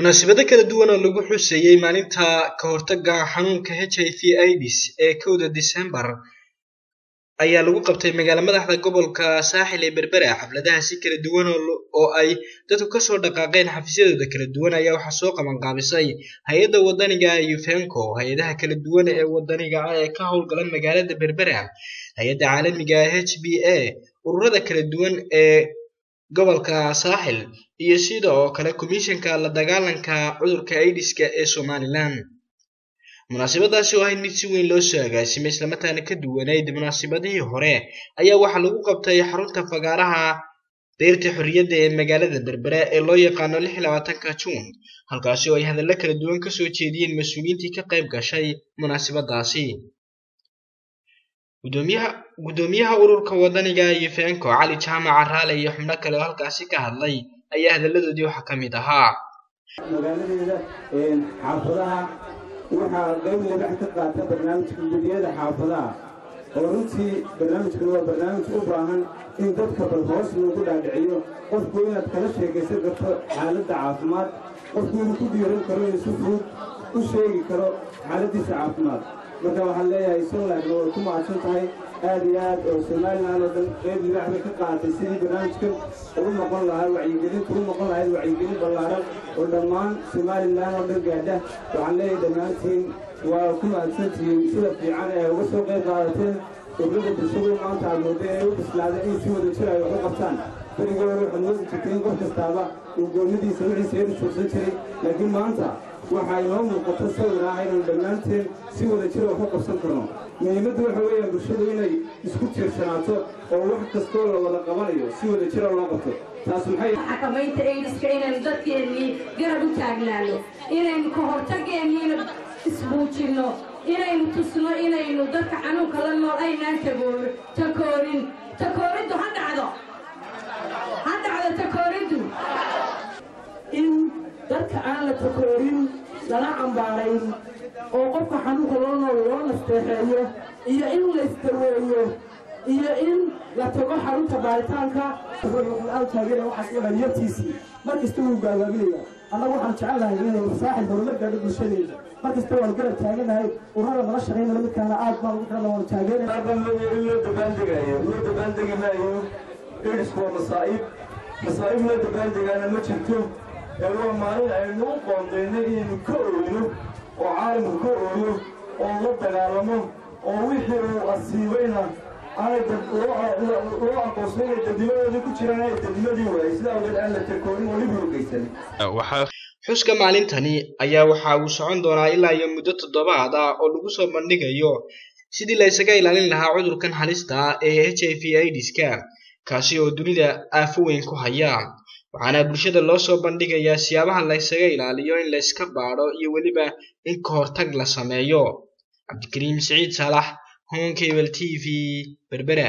munaasabado kala duwan oo lagu xuseeyey maalinta ka hortagga xanuunka h i v aids ee kowda disembar ayaa lagu qabtay magaala madaxda gobolka saaxil ee berbera xafladaha si kala duwan oo ay dadku ka soo dhaqaaqeen xafiisyadooda kala duwan ayaa waxaa soo qabanqaabisay hay'adda wadaniga ufenco hay'adaha kala duwan ee wadaniga ah ee ka howlgala magaalada berbera hay'adda caalamiga h b a ururada kala duwan ee gobolka saaxil iyo sida oo kale komishanka la dagaalanka cudurka aidiska ee somalilan munaasabadaasi oo ahayd mid si weyn loo soo agaasimay islamarkaana ka duwanayd. Munaasabadihii hore ayaa waxaa lagu qabtay xarunta fagaaraha deyrta xorriyadda ee magaalada berbera ee loo yaqaano labaatanka juun halkaasi oo ay hadallo kala duwan ka soo jeediyeen mas'uuliyiintii ka qayb gashay munaasabadaasi gudoomiyaha ururka wadaniga yufenco cali jaamac caraale iyo xubno kale oo halkaasi ka hadlay ayaa hadalladoodii waxaa ka mid ahaa. Magaaladeeda xaafadaha waxaa qayb libax ka qaata barnaamijka gudiyada xaafadaha. Oo runtii barnaamijkan waa barnaamij u baahan in dadka bal hoos loogu dhaadhiciyo. Qofku inaad kala sheekaysan karto xaaladda caafimaad. Qofku inuu ku dhiiran karo inuu si fudud u sheegi karo xaaladdiisa caafimaad marka waxaan leeyahay somaliland way ku mahadsan tahay aad iyo aad oo somaliland oo dhan qayb libax bay ka qaadatay sidii barnaamijkan ugu noqon lahaa wacyigelin ugu noqon lahayd wacyigelin ballaaran oo dhammaan somaliland oo dhan gaadha. Waxaan leeyahay dhammaantiin waa ku mahadsantihiin sida fiican ee uga soo qayb qaadateen ururada bulshadu maanta aad mooda inay u bislaadeen in si wada jir ay wax u qabtaan. Berigii hore waxaad moodi jirtay in qof kastaaba uu goonnadiisa wixiisa eedu joogsan jiray laakiin maanta waxaa inoo muuqata sawir ah inaynu dhammaanteen si wada jira wax u qabsan karno. Muhiimaddu waxa weeyaan bulshadu inay isku tiirsanaato oo wax kastoo la wada qabanayo si wada jira loo qabto. Taas maxay xakamaynta aidiska inaynu dadkeennii garab u taagnaano. Inaynu ka hortageenniina isbuujinno. Inaynu tusno inaynu dadka xanuunka la nool aynaan takoorin dadka aan la takoorin lala cambaarayn oo qofka xanuunka loo nool loo nasteexeeyo iyo in la isdaweeyo iyo in la tago xarunta baaritaanka taageera waxaas u dhaliyartiisii mar kasta wuu gaagaabinaya annagu waxaan jecelnahay inaynu saaxib horumar gaadho bulshadeeda mar kasta waanu garab taaganahay urada nala shaqaynana midkaana aad baan ugu xidhan waanu taageerana in loo dabaaldegaayo? Loo dabaaldegi maayo? Idisku waa masaa'ib. Masaa'ib loo dabaaldegaana ma jirto ee waa maalin aynu u qoondaynay inaynu ka ooyno oo caalamku ka ooyo oo la dagaalamo oo wixii uu asiibayna xuska maalintani ayaa waxa uu socon doonaa ilaa iyo muddo toddobaad ah oo lagu soo bandhigayo. Sidii la isaga ilaalin lahaa cudurkan halista ah ee h i v aidiska kaasi oo dunida aafo weyn ku haya waxaana bulshada loo soo bandhigayaa siyaabaha la ysaga ilaaliyo in la iska baadho iyo weliba in ka hortag la sameeyo. Cabdikariim siciid saalax honkebel t v berbera